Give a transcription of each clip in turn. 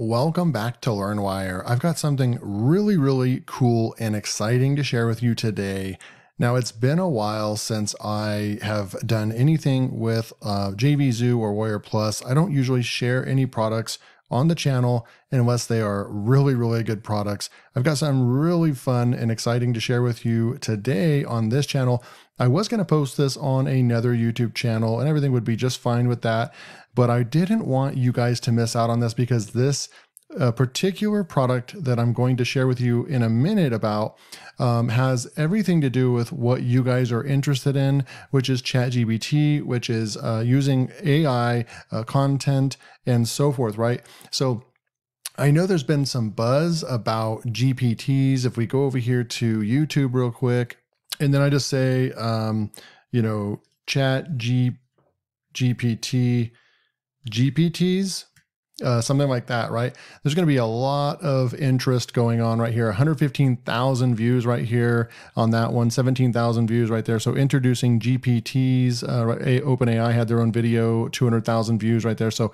Welcome back to LearnWire. I've got something really, really cool and exciting to share with you today. Now, it's been a while since I have done anything with uh, JVZoo or Warrior Plus. I don't usually share any products on the channel unless they are really, really good products. I've got something really fun and exciting to share with you today on this channel. I was going to post this on another YouTube channel and everything would be just fine with that. But I didn't want you guys to miss out on this because this a particular product that I'm going to share with you in a minute about um, has everything to do with what you guys are interested in, which is ChatGPT, which is uh, using AI uh, content and so forth, right? So I know there's been some buzz about GPTs. If we go over here to YouTube real quick, and then I just say, um, you know, Chat G, GPT, GPTs uh, something like that, right? There's going to be a lot of interest going on right here. 115,000 views right here on that one, 17,000 views right there. So introducing GPTs, uh, OpenAI had their own video, 200,000 views right there. So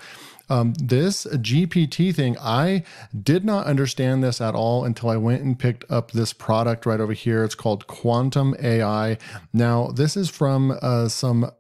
um, this GPT thing, I did not understand this at all until I went and picked up this product right over here. It's called Quantum AI. Now, this is from uh, some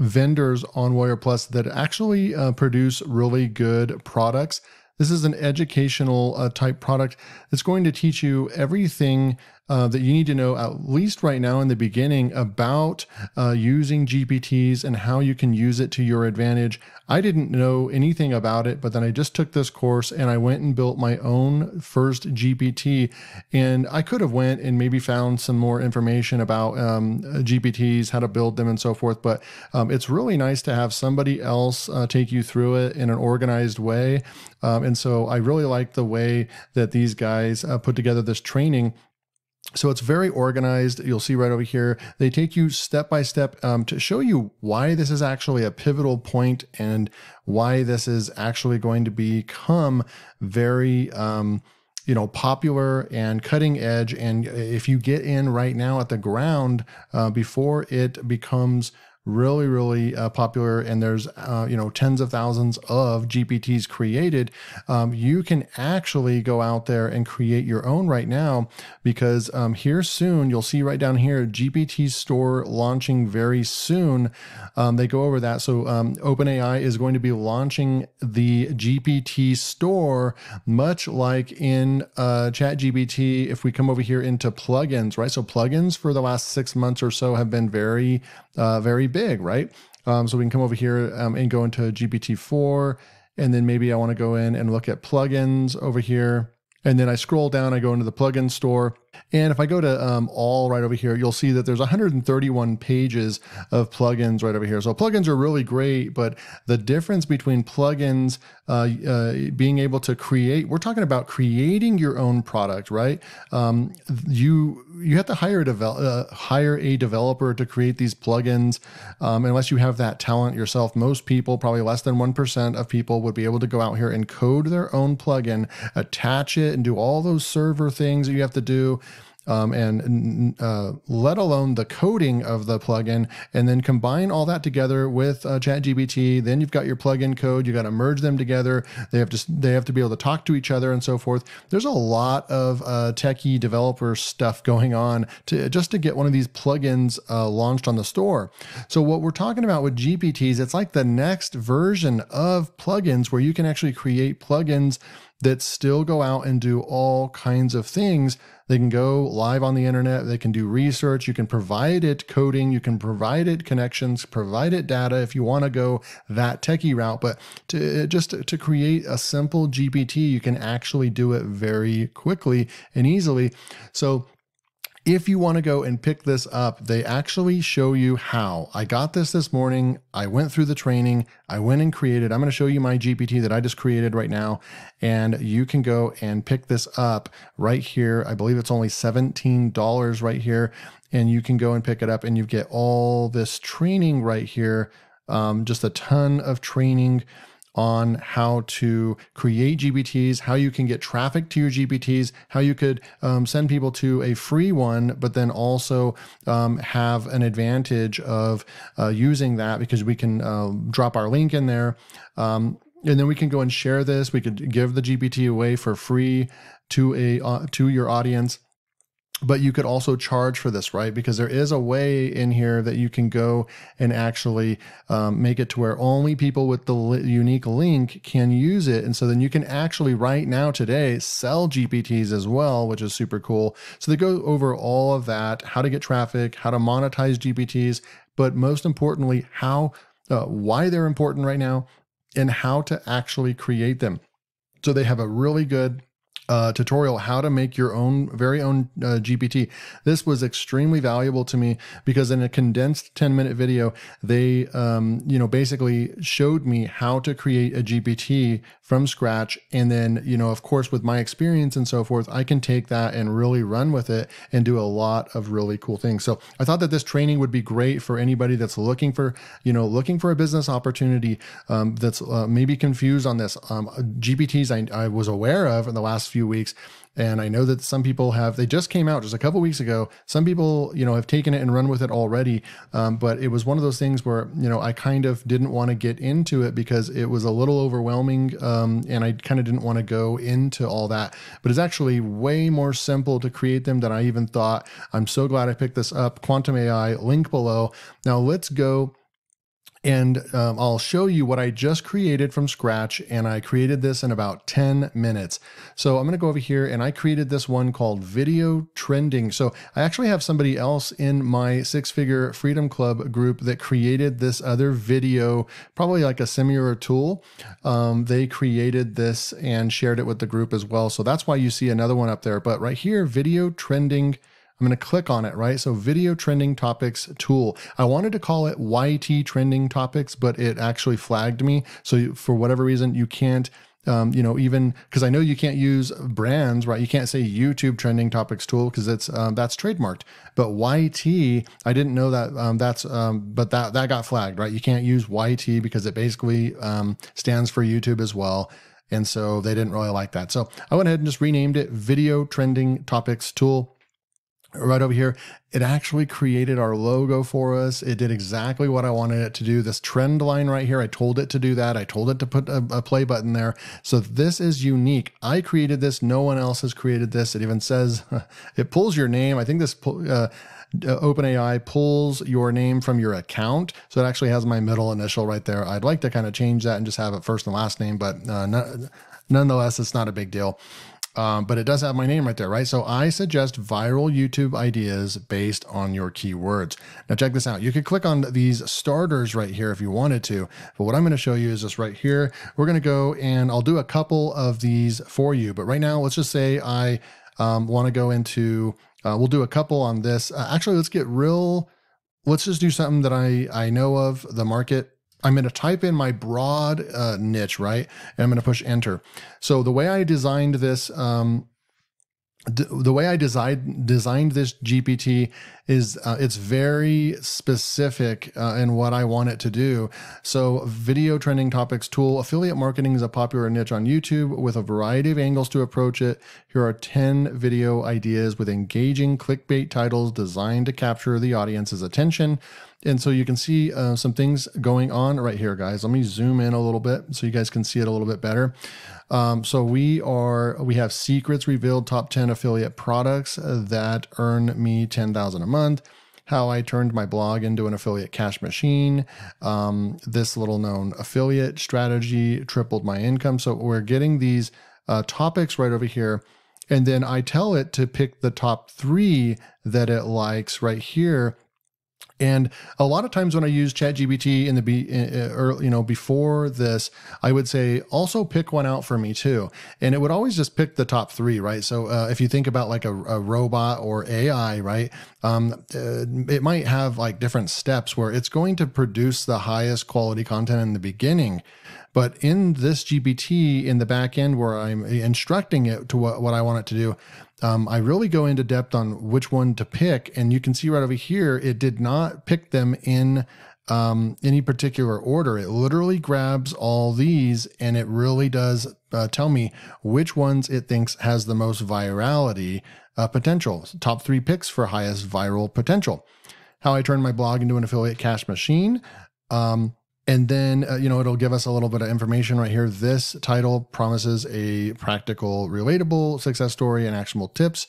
vendors on Warrior Plus that actually uh, produce really good products. This is an educational uh, type product that's going to teach you everything uh, that you need to know, at least right now in the beginning, about uh, using GPTs and how you can use it to your advantage. I didn't know anything about it, but then I just took this course and I went and built my own first GPT. And I could have went and maybe found some more information about um, GPTs, how to build them, and so forth. But um, it's really nice to have somebody else uh, take you through it in an organized way. Um, and so I really like the way that these guys uh, put together this training so it's very organized. You'll see right over here. They take you step by step um, to show you why this is actually a pivotal point and why this is actually going to become very, um, you know, popular and cutting edge. And if you get in right now at the ground uh, before it becomes really, really uh, popular, and there's uh, you know tens of thousands of GPTs created. Um, you can actually go out there and create your own right now because um, here soon you'll see right down here GPT Store launching very soon. Um, they go over that. So um, OpenAI is going to be launching the GPT Store, much like in uh, ChatGPT. If we come over here into plugins, right? So plugins for the last six months or so have been very, uh, very big, right? Um, so we can come over here um, and go into GPT-4, and then maybe I want to go in and look at plugins over here. And then I scroll down, I go into the plugin store. And if I go to um, all right over here, you'll see that there's 131 pages of plugins right over here. So plugins are really great, but the difference between plugins uh, uh, being able to create, we're talking about creating your own product, right? Um, you you have to hire a uh, hire a developer to create these plugins, um, unless you have that talent yourself. Most people, probably less than one percent of people, would be able to go out here and code their own plugin, attach it, and do all those server things that you have to do um, and uh, let alone the coding of the plugin, and then combine all that together with uh, ChatGPT. Then you've got your plugin code. You got to merge them together. They have to they have to be able to talk to each other and so forth. There's a lot of uh, techie developer stuff going on to just to get one of these plugins uh, launched on the store. So what we're talking about with GPTs, it's like the next version of plugins where you can actually create plugins that still go out and do all kinds of things. They can go live on the internet, they can do research, you can provide it coding, you can provide it connections, provide it data if you want to go that techie route. But to uh, just to create a simple GPT, you can actually do it very quickly and easily. So if you want to go and pick this up, they actually show you how. I got this this morning. I went through the training. I went and created. I'm going to show you my GPT that I just created right now. And you can go and pick this up right here. I believe it's only $17 right here. And you can go and pick it up and you get all this training right here. Um, just a ton of training on how to create GPTs, how you can get traffic to your GPTs, how you could um, send people to a free one, but then also um, have an advantage of uh, using that because we can uh, drop our link in there. Um, and then we can go and share this. We could give the GPT away for free to a uh, to your audience but you could also charge for this, right? Because there is a way in here that you can go and actually um, make it to where only people with the li- unique link can use it. And so then you can actually right now today sell GPTs as well, which is super cool. So they go over all of that, how to get traffic, how to monetize GPTs, but most importantly, how, uh, why they're important right now and how to actually create them. So they have a really good uh, tutorial how to make your own very own uh, GPT. This was extremely valuable to me because in a condensed 10 minute video, they, um, you know, basically showed me how to create a GPT from scratch. And then, you know, of course, with my experience and so forth, I can take that and really run with it and do a lot of really cool things. So I thought that this training would be great for anybody that's looking for, you know, looking for a business opportunity um, that's uh, maybe confused on this. Um, GPTs I, I was aware of in the last few few weeks. And I know that some people have, they just came out just a couple weeks ago. Some people, you know, have taken it and run with it already. Um, but it was one of those things where, you know, I kind of didn't want to get into it because it was a little overwhelming. Um, and I kind of didn't want to go into all that. But it's actually way more simple to create them than I even thought. I'm so glad I picked this up. Quantum AI, link below. Now let's go and um, I'll show you what I just created from scratch. And I created this in about 10 minutes. So I'm going to go over here and I created this one called video trending. So I actually have somebody else in my six figure freedom club group that created this other video, probably like a similar tool. Um, they created this and shared it with the group as well. So that's why you see another one up there. But right here, video trending I'm going to click on it, right? So video trending topics tool. I wanted to call it YT trending topics, but it actually flagged me. So for whatever reason, you can't, um, you know, even because I know you can't use brands, right? You can't say YouTube trending topics tool because it's um, that's trademarked. But YT, I didn't know that um, that's, um, but that that got flagged, right? You can't use YT because it basically um, stands for YouTube as well. And so they didn't really like that. So I went ahead and just renamed it Video Trending Topics Tool right over here, it actually created our logo for us. It did exactly what I wanted it to do. This trend line right here, I told it to do that. I told it to put a, a, play button there. So this is unique. I created this. No one else has created this. It even says, it pulls your name. I think this, uh, OpenAI pulls your name from your account. So it actually has my middle initial right there. I'd like to kind of change that and just have it first and last name, but uh, nonetheless, it's not a big deal. Um, but it does have my name right there, right? So I suggest viral YouTube ideas based on your keywords. Now, check this out. You could click on these starters right here if you wanted to. But what I'm going to show you is this right here. We're going to go and I'll do a couple of these for you. But right now, let's just say I um, want to go into, uh, we'll do a couple on this. Uh, actually, let's get real. Let's just do something that I, I know of the market I'm going to type in my broad uh, niche, right? And I'm going to push enter. So the way I designed this, um, the way I designed designed this GPT is uh, it's very specific uh, in what I want it to do. So, video trending topics tool affiliate marketing is a popular niche on YouTube with a variety of angles to approach it. Here are 10 video ideas with engaging clickbait titles designed to capture the audience's attention. And so you can see uh, some things going on right here, guys. Let me zoom in a little bit so you guys can see it a little bit better. Um, so we are we have secrets revealed top 10 affiliate products that earn me 10,000 a month. How I turned my blog into an affiliate cash machine. Um, this little known affiliate strategy tripled my income. So we're getting these uh, topics right over here. And then I tell it to pick the top three that it likes right here and a lot of times when I use ChatGPT in the be, or you know before this, I would say also pick one out for me too, and it would always just pick the top three, right? So uh, if you think about like a, a robot or AI, right, um, uh, it might have like different steps where it's going to produce the highest quality content in the beginning. But in this GPT in the back end where I'm instructing it to what, what I want it to do, um, I really go into depth on which one to pick. And you can see right over here, it did not pick them in um, any particular order. It literally grabs all these and it really does uh, tell me which ones it thinks has the most virality uh, potential. Top three picks for highest viral potential. How I turned my blog into an affiliate cash machine. Um, And then, uh, you know, it'll give us a little bit of information right here. This title promises a practical, relatable success story and actionable tips.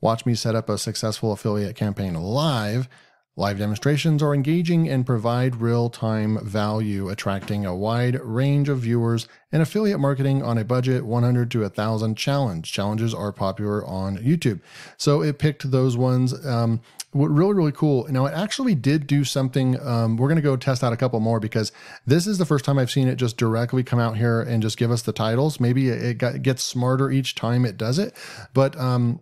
Watch me set up a successful affiliate campaign live. Live demonstrations are engaging and provide real time value, attracting a wide range of viewers and affiliate marketing on a budget 100 to 1,000 challenge. Challenges are popular on YouTube. So it picked those ones. Um, what really, really cool. Now, it actually did do something. Um, we're going to go test out a couple more because this is the first time I've seen it just directly come out here and just give us the titles. Maybe it, got, gets smarter each time it does it. But um,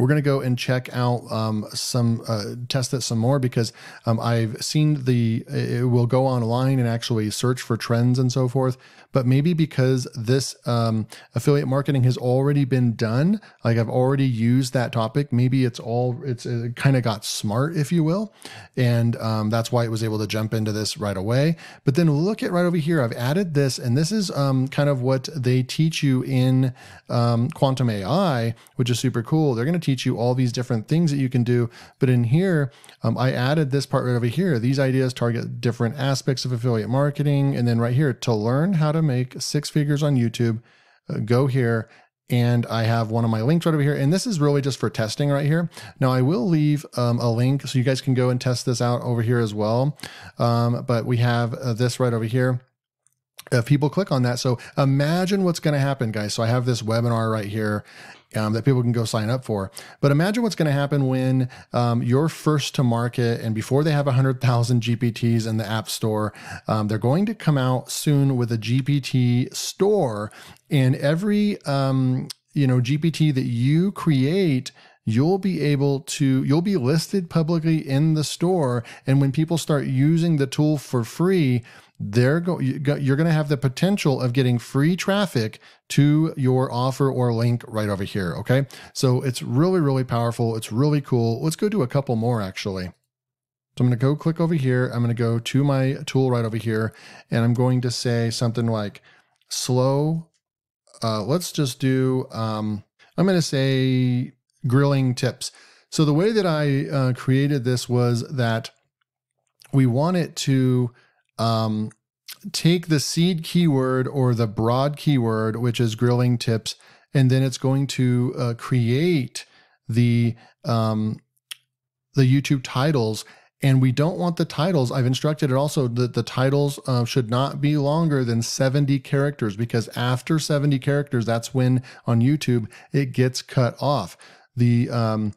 we're going to go and check out um, some uh, test it some more because um, I've seen the it will go online and actually search for trends and so forth. But maybe because this um, affiliate marketing has already been done, like I've already used that topic, maybe it's all it's it kind of got smart, if you will, and um, that's why it was able to jump into this right away. But then look at right over here, I've added this, and this is um, kind of what they teach you in um, quantum AI, which is super cool. They're going to teach you all these different things that you can do. But in here, um, I added this part right over here. These ideas target different aspects of affiliate marketing. And then right here, to learn how to make six figures on YouTube, uh, go here. And I have one of my links right over here. And this is really just for testing right here. Now, I will leave um, a link so you guys can go and test this out over here as well. Um, but we have uh, this right over here if people click on that. So imagine what's going to happen, guys. So I have this webinar right here um, that people can go sign up for. But imagine what's going to happen when um, you're first to market and before they have 100,000 GPTs in the App Store, um, they're going to come out soon with a GPT store. And every um, you know GPT that you create you'll be able to you'll be listed publicly in the store and when people start using the tool for free they're go, you're going to have the potential of getting free traffic to your offer or link right over here. Okay. So it's really, really powerful. It's really cool. Let's go do a couple more actually. So I'm going to go click over here. I'm going to go to my tool right over here and I'm going to say something like slow. Uh, let's just do, um, I'm going to say grilling tips. So the way that I uh, created this was that we want it to um, take the seed keyword or the broad keyword, which is grilling tips, and then it's going to uh, create the um, the YouTube titles. And we don't want the titles. I've instructed it also that the titles uh, should not be longer than 70 characters because after 70 characters, that's when on YouTube it gets cut off. The um,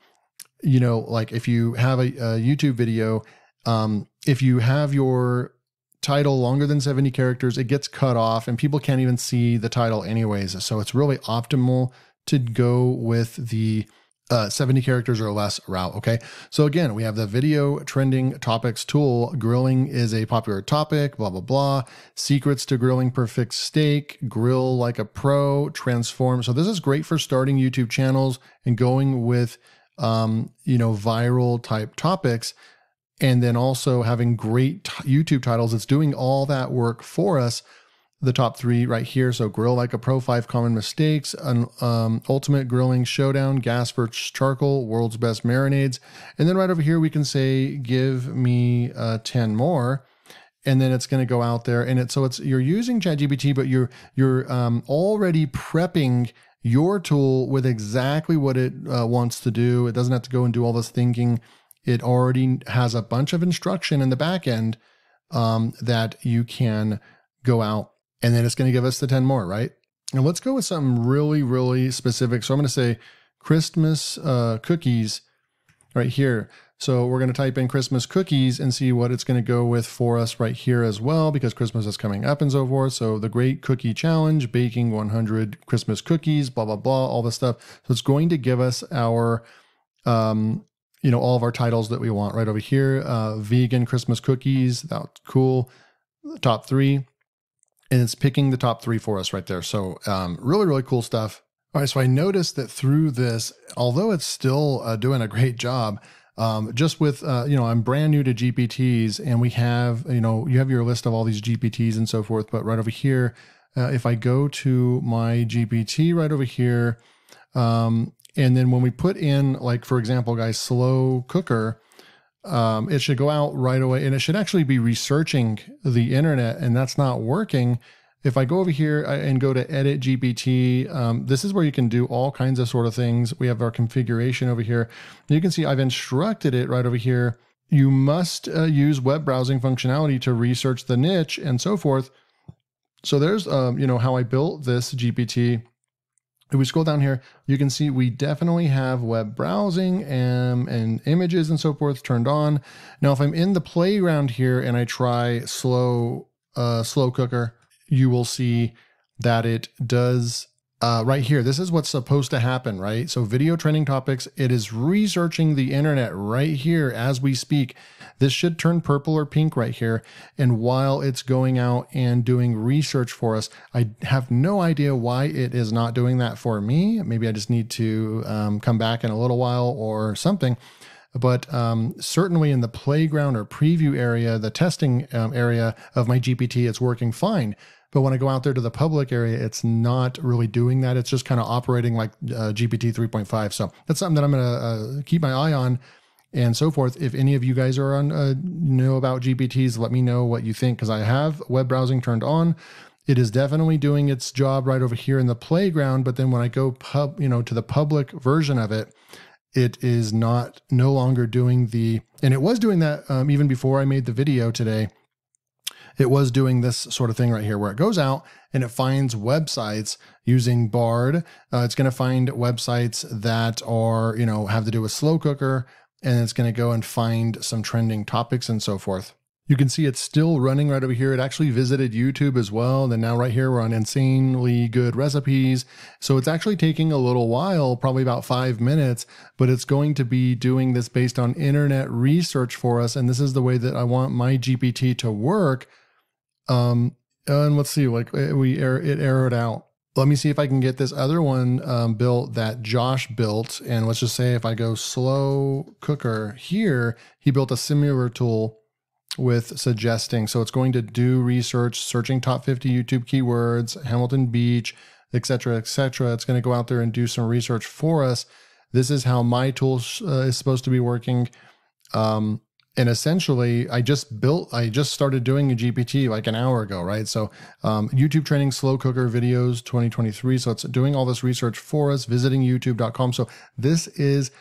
you know, like if you have a, a YouTube video, um, if you have your title longer than 70 characters, it gets cut off and people can't even see the title anyways. So it's really optimal to go with the uh, 70 characters or less route. Okay. So again, we have the video trending topics tool. Grilling is a popular topic, blah, blah, blah. Secrets to grilling perfect steak, grill like a pro, transform. So this is great for starting YouTube channels and going with, um, you know, viral type topics and then also having great t- YouTube titles. It's doing all that work for us. The top three right here. So, Grill Like a Pro, Five Common Mistakes, an, um, Ultimate Grilling Showdown, Gas versus Charcoal, World's Best Marinades. And then right over here, we can say, Give me uh, 10 more and then it's going to go out there and it so it's you're using ChatGPT, but you're you're um, already prepping your tool with exactly what it uh, wants to do. It doesn't have to go and do all this thinking it already has a bunch of instruction in the back end um, that you can go out and then it's going to give us the 10 more, right? Now let's go with something really, really specific. So I'm going to say Christmas uh, cookies right here. So we're going to type in Christmas cookies and see what it's going to go with for us right here as well, because Christmas is coming up and so forth. So the Great Cookie Challenge, baking 100 Christmas cookies, blah, blah, blah, all this stuff. So it's going to give us our um, you know, all of our titles that we want right over here. Uh, vegan Christmas cookies, that's cool. Top three. And it's picking the top three for us right there. So um, really, really cool stuff. All right, so I noticed that through this, although it's still uh, doing a great job, um, just with uh, you know, I'm brand new to GPTs, and we have you know, you have your list of all these GPTs and so forth. But right over here, uh, if I go to my GPT right over here, um, and then when we put in, like, for example, guys, slow cooker, um, it should go out right away and it should actually be researching the internet and that's not working if I go over here uh, and go to edit GPT, um, this is where you can do all kinds of sort of things. We have our configuration over here. You can see I've instructed it right over here. You must uh, use web browsing functionality to research the niche and so forth. So there's, um, you know, how I built this GPT. If we scroll down here, you can see we definitely have web browsing and, and images and so forth turned on. Now, if I'm in the playground here and I try slow, uh, slow cooker, you will see that it does uh, right here. This is what's supposed to happen, right? So video trending topics, it is researching the internet right here as we speak. This should turn purple or pink right here. And while it's going out and doing research for us, I have no idea why it is not doing that for me. Maybe I just need to um, come back in a little while or something but um, certainly in the playground or preview area, the testing um, area of my GPT, it's working fine. But when I go out there to the public area, it's not really doing that. It's just kind of operating like uh, GPT 3.5. So that's something that I'm going to uh, keep my eye on and so forth. If any of you guys are on uh, know about GPTs, let me know what you think because I have web browsing turned on. It is definitely doing its job right over here in the playground, but then when I go pub, you know, to the public version of it, it is not no longer doing the and it was doing that um, even before I made the video today it was doing this sort of thing right here where it goes out and it finds websites using Bard. Uh, it's going to find websites that are, you know, have to do with slow cooker and it's going to go and find some trending topics and so forth. You can see it's still running right over here. It actually visited YouTube as well. And then now right here, we're on insanely good recipes. So it's actually taking a little while, probably about five minutes, but it's going to be doing this based on internet research for us. And this is the way that I want my GPT to work um, and let's see, like eh, we it arrowed out. Let me see if I can get this other one um, built that Josh built. And let's just say if I go slow cooker here, he built a similar tool with suggesting. So it's going to do research, searching top 50 YouTube keywords, Hamilton Beach, etc., etc. It's going to go out there and do some research for us. This is how my tool uh, is supposed to be working. Um, and essentially i just built i just started doing a gpt like an hour ago right? So um, youtube training slow cooker videos 2023 so it's doing all this research for us visiting youtube.com so this is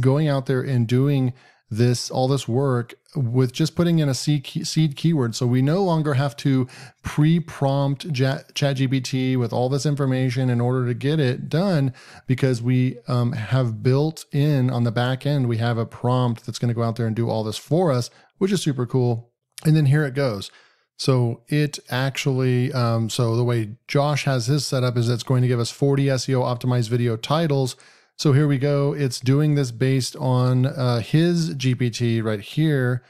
going out there and doing this all this work with just putting in a seed, seed keyword. So we no longer have to pre-prompt ChatGPT with all this information in order to get it done because we um, have built in on the back end, we have a prompt that's going to go out there and do all this for us, which is super cool. And then here it goes. So it actually, um, so the way Josh has his setup is it's going to give us 40 SEO optimized video titles so here we go. It's doing this based on uh, his GPT right here.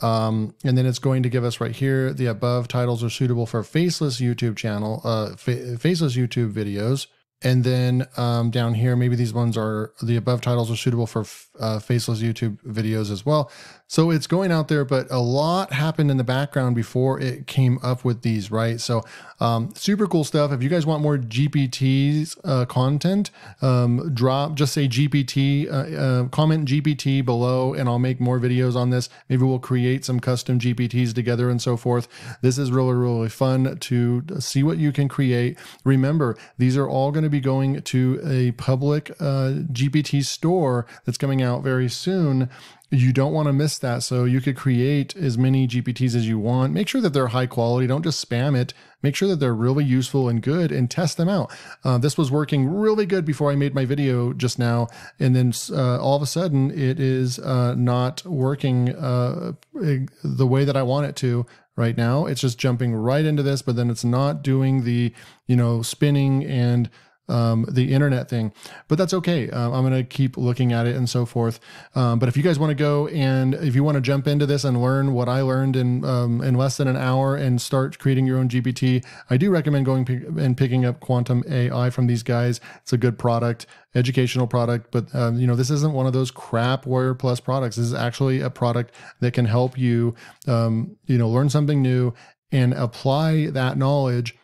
Um, and then it's going to give us right here the above titles are suitable for faceless YouTube channel, uh, fa- faceless YouTube videos. And then um, down here, maybe these ones are the above titles are suitable for uh, faceless YouTube videos as well. So it's going out there, but a lot happened in the background before it came up with these, right? So um, super cool stuff. If you guys want more GPTs uh, content, um, drop, just say GPT, uh, uh, comment GPT below, and I'll make more videos on this. Maybe we'll create some custom GPTs together and so forth. This is really, really fun to see what you can create. Remember, these are all going to be going to a public uh, GPT store that's coming out very soon you don't want to miss that. So you could create as many GPTs as you want. Make sure that they're high quality. Don't just spam it. Make sure that they're really useful and good and test them out. Uh, this was working really good before I made my video just now. And then uh, all of a sudden it is uh, not working uh, the way that I want it to right now. It's just jumping right into this, but then it's not doing the, you know, spinning and um, the internet thing, but that's okay. Um, I'm going to keep looking at it and so forth. Um, but if you guys want to go and if you want to jump into this and learn what I learned in um, in less than an hour and start creating your own GPT, I do recommend going and picking up Quantum AI from these guys. It's a good product, educational product, but um, you know this isn't one of those crap Warrior Plus products. This is actually a product that can help you, um, you know, learn something new and apply that knowledge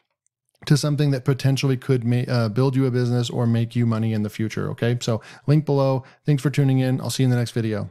to something that potentially could ma- uh, build you a business or make you money in the future. Okay. So, link below. Thanks for tuning in. I'll see you in the next video.